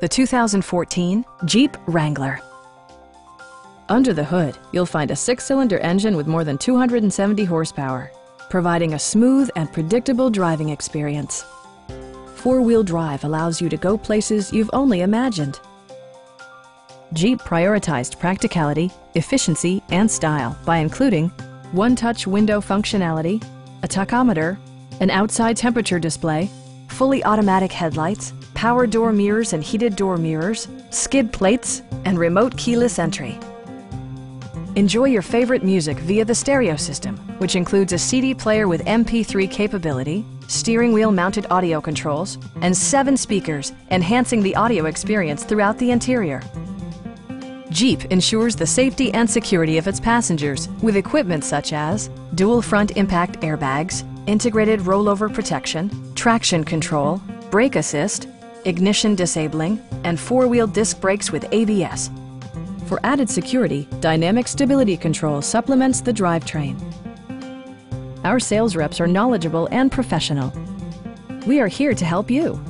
the 2014 Jeep Wrangler. Under the hood, you'll find a six-cylinder engine with more than 270 horsepower, providing a smooth and predictable driving experience. Four-wheel drive allows you to go places you've only imagined. Jeep prioritized practicality, efficiency, and style by including one-touch window functionality, a tachometer, an outside temperature display, fully automatic headlights, power door mirrors and heated door mirrors, skid plates, and remote keyless entry. Enjoy your favorite music via the stereo system, which includes a CD player with MP3 capability, steering wheel mounted audio controls, and seven speakers, enhancing the audio experience throughout the interior. Jeep ensures the safety and security of its passengers with equipment such as dual front impact airbags, integrated rollover protection, traction control, brake assist, ignition disabling, and four-wheel disc brakes with ABS. For added security, Dynamic Stability Control supplements the drivetrain. Our sales reps are knowledgeable and professional. We are here to help you.